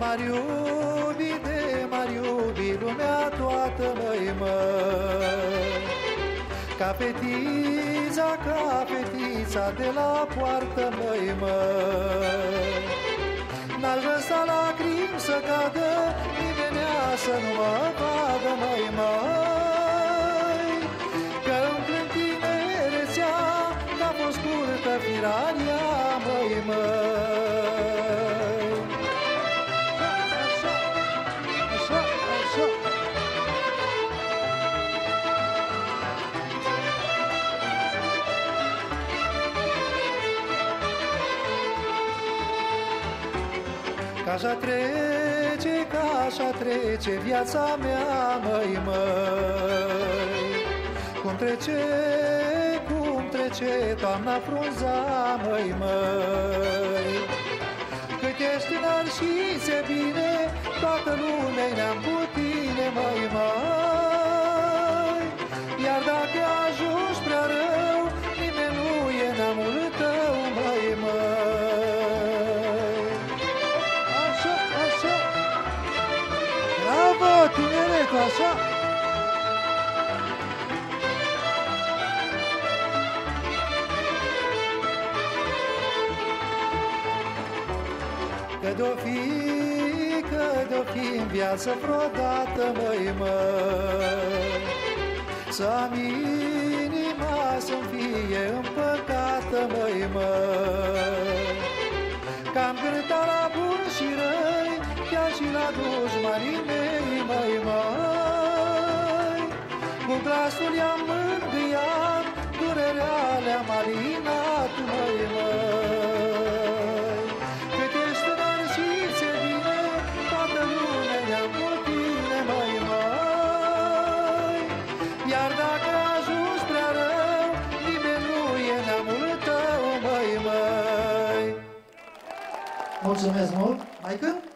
m-ar iubi, de m-ar iubi lumea toată, măi, mă. Ca fetița, ca fetița de la poartă, măi, mă. N-aș lăsa lacrimi să cadă, nimeni să nu mă vadă, măi, măi. Că îmi plâng tinerețea, n-a fost curtă firania, măi, măi. Ca așa trece, ca așa trece viața mea, măi, măi. Cum trece, cum trece toamna frunza, măi, măi. Cât ești tânăr și se bine, toată lumea ne-am cu tine, măi, măi. Iar dacă ajungi tineretul, așa. Că de-o fi, că de-o fi în viață vreodată, măi, măi Să am inima să-mi fie împăcată, măi, măi Că-am cântat la bun și răi, chiar și la dușmanii mei, glasul i-am mângâiat, durerea le-am alinat, măi, măi Cât ești tânăr și ți bine, toată lumea i-am cu tine, măi, măi Iar dacă ajungi prea rău, nimeni nu e neamul tău, măi, măi Mulțumesc mult! Mai cânt?